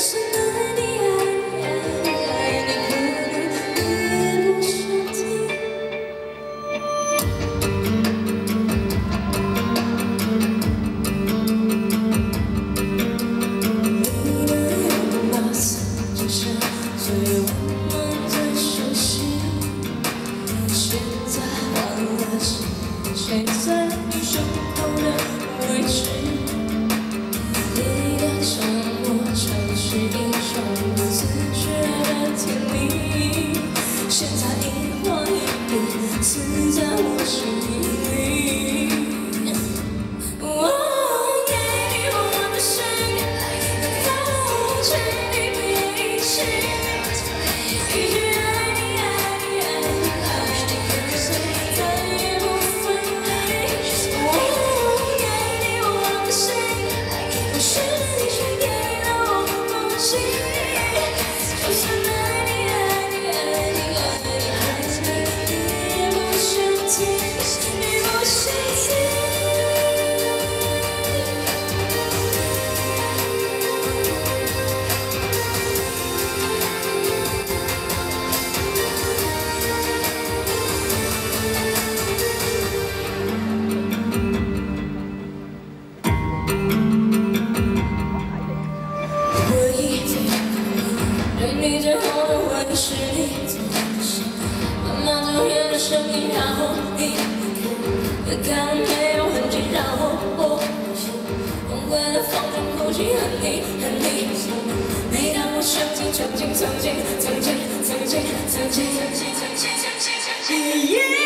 我爱你爱你爱你可能你也不想听你的我最熟悉。现在换了谁谁在你最后的回忆是你，慢慢走远的声音，然后你离开，离开没有痕迹，然后我崩溃的放纵哭泣，恨你，恨你，每当我想起曾经，曾经，曾经，曾经，曾经，曾经，曾经，曾经，曾经。